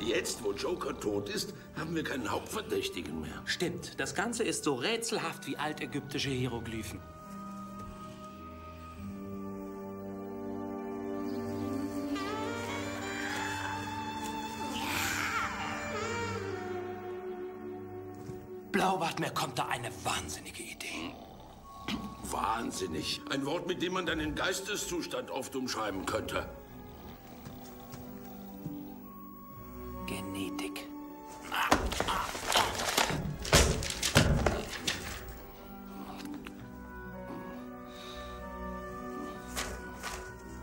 Jetzt, wo Joker tot ist, haben wir keinen Hauptverdächtigen mehr. Stimmt, das Ganze ist so rätselhaft wie altägyptische Hieroglyphen. Blaubart, mir kommt da eine wahnsinnige Idee. Wahnsinnig. Ein Wort, mit dem man deinen Geisteszustand oft umschreiben könnte. Genetik.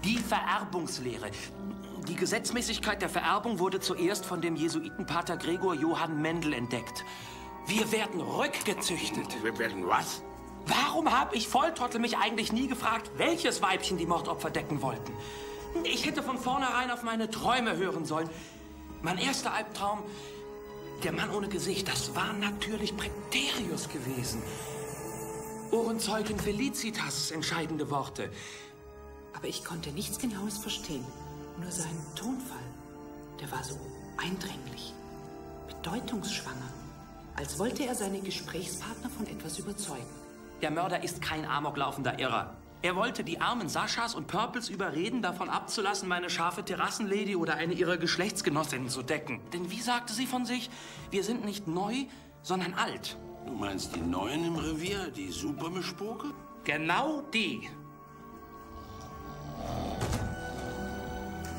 Die Vererbungslehre. Die Gesetzmäßigkeit der Vererbung wurde zuerst von dem Jesuitenpater Gregor Johann Mendel entdeckt. Wir werden rückgezüchtet. Wir werden was? Warum habe ich Volltrottel mich eigentlich nie gefragt, welches Weibchen die Mordopfer decken wollten? Ich hätte von vornherein auf meine Träume hören sollen. Mein erster Albtraum, der Mann ohne Gesicht, das war natürlich Präterius gewesen. Ohrenzeugin Felicitas entscheidende Worte. Aber ich konnte nichts Genaues verstehen. Nur sein Tonfall, der war so eindringlich, bedeutungsschwanger, als wollte er seine Gesprächspartner von etwas überzeugen. Der Mörder ist kein amoklaufender Irrer. Er wollte die armen Saschas und Purples überreden, davon abzulassen, meine scharfe Terrassenlady oder eine ihrer Geschlechtsgenossinnen zu decken. Denn wie sagte sie von sich? Wir sind nicht neu, sondern alt. Du meinst die Neuen im Revier, die Supermischpoke? Genau die.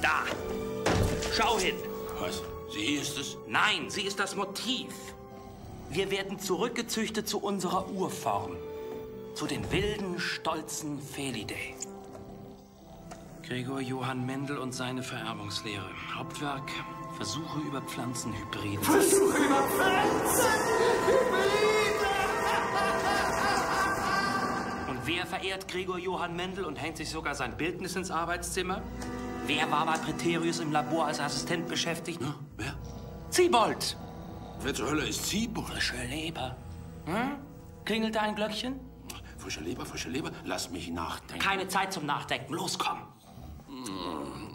Da. Schau hin. Was? Sie ist es? Nein, sie ist das Motiv. Wir werden zurückgezüchtet zu unserer Urform. Zu den wilden, stolzen Felidae. Gregor Johann Mendel und seine Vererbungslehre. Hauptwerk Versuche über Pflanzenhybride. Versuche über Pflanzenhybride! Und wer verehrt Gregor Johann Mendel und hängt sich sogar sein Bildnis ins Arbeitszimmer? Wer war bei Präterius im Labor als Assistent beschäftigt? Na, wer? Ziebold! Wer zur Hölle ist Ziebold? Frische Leber. Hm? Klingelt da ein Glöckchen? Frische Leber, frische Leber, lass mich nachdenken. Keine Zeit zum Nachdenken. Los, komm. Hm.